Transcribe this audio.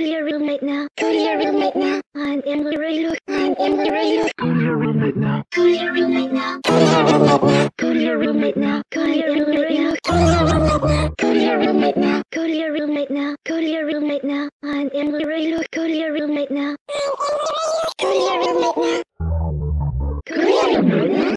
to your room right now. Go to your room right now. I'm in the room. I'm in the room. Go to your room right now. Go to your room right now. Go to your room right now. Go to your room right now. Go to your room right now. Go to your room right now. Go to your room now. I'm in the room. Go to your room right now.